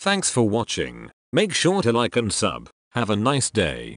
Thanks for watching. Make sure to like and sub. Have a nice day.